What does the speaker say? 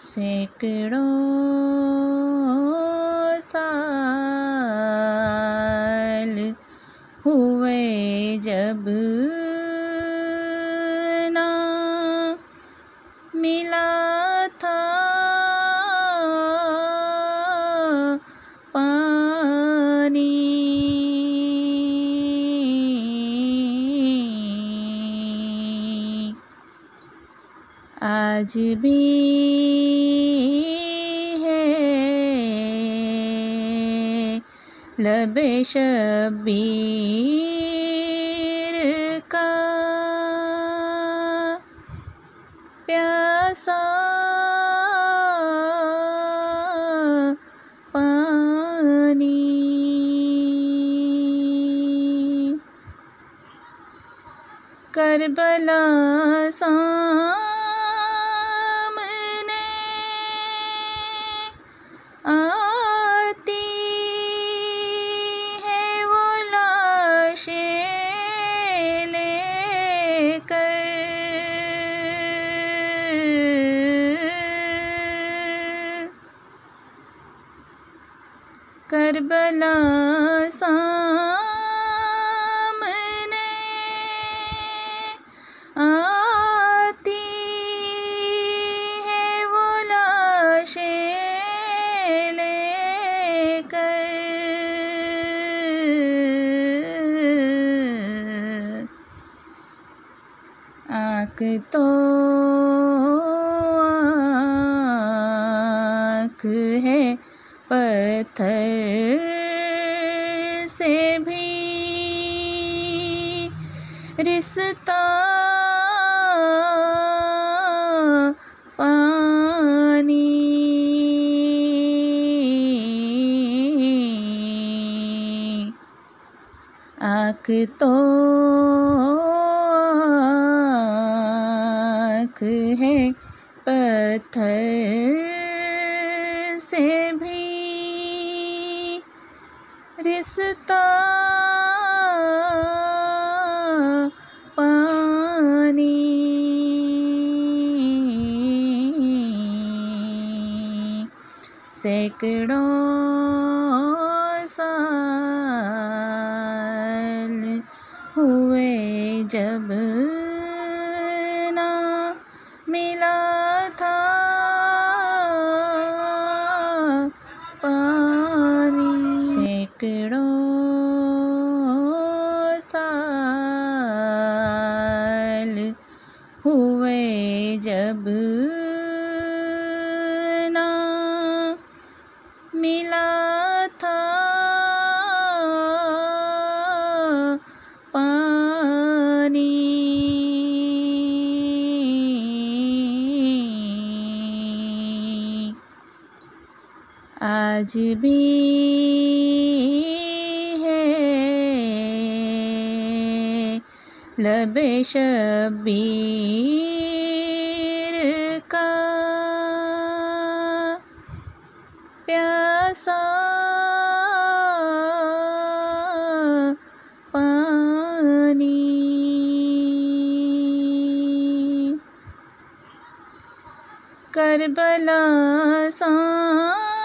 सैकड़ों साल हुए जब ना मिला था आज भी है। लबे शबीर का प्यासा पानी। करबला सामने करबला सामने आती है वो लाशें लेकर। आँख तो आँख है। पत्थर से भी रिश्ता पानी। आँख तो आँख है पत्थर से भी रिश्ता पानी। सैकड़ों साल हुए जब ना मिला जब ना मिला था पानी। आज भी है। लबे शबीर का प्यासा पानी। करबला सामने